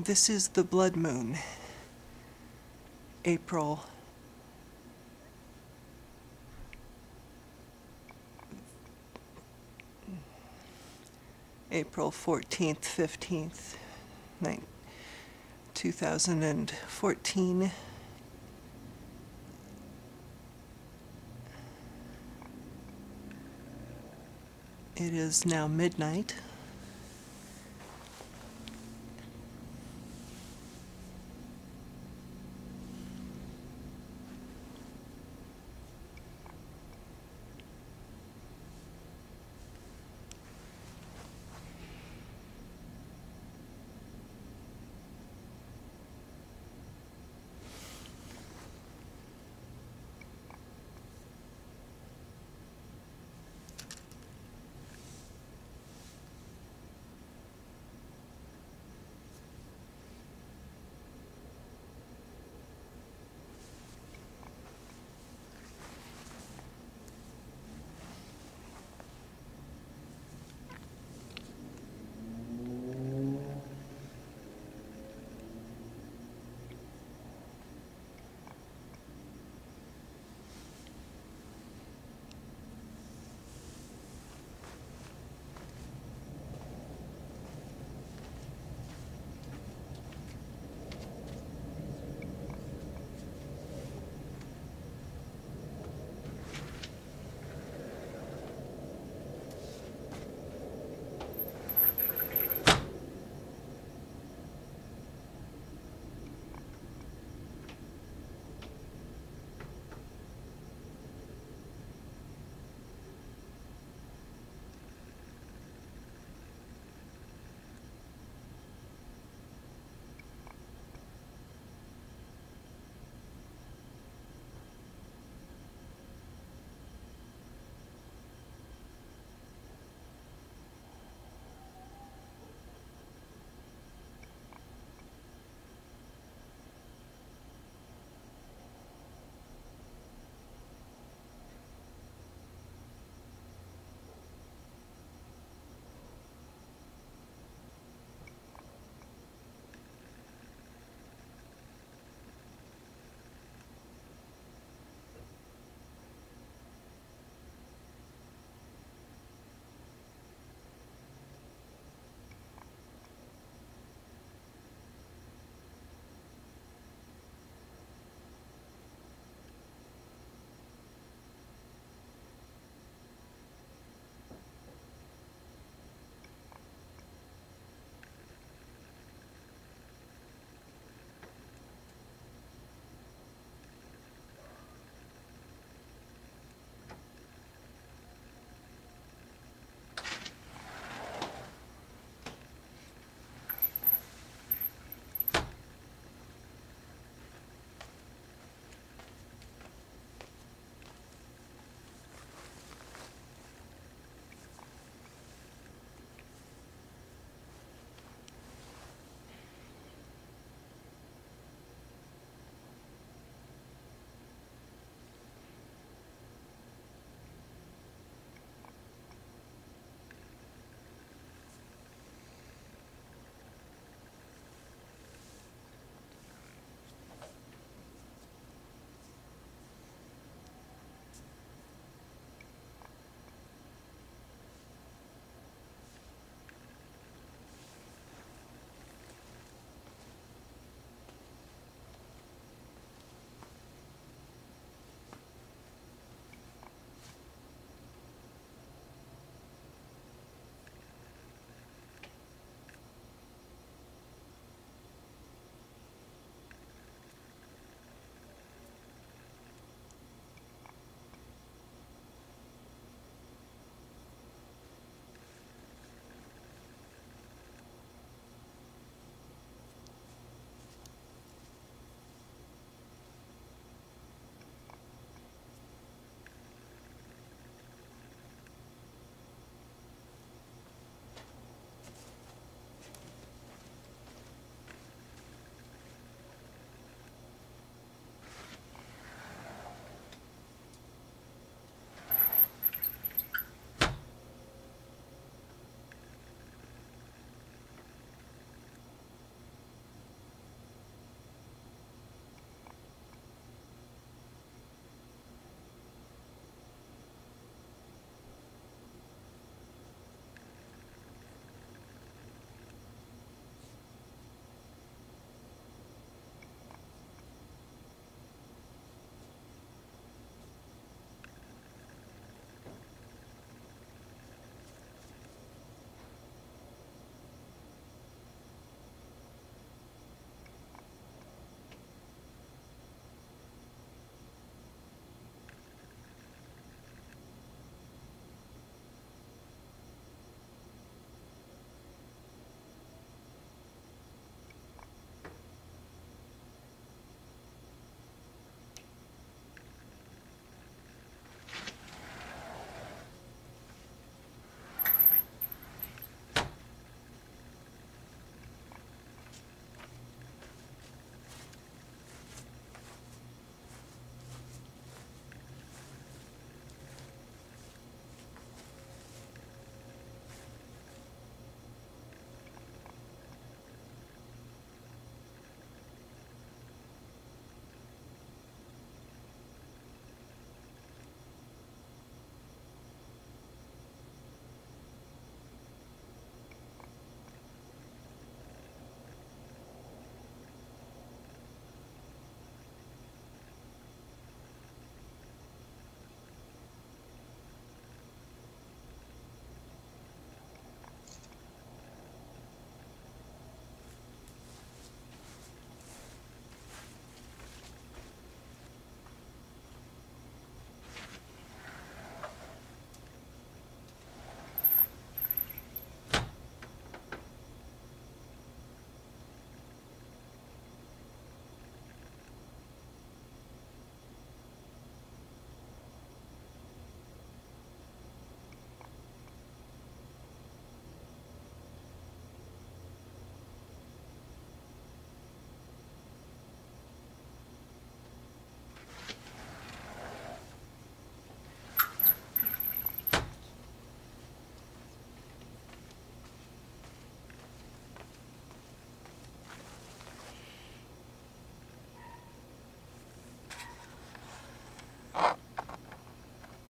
This is the blood moon. April April 14th, 15th, 2014. It is now midnight.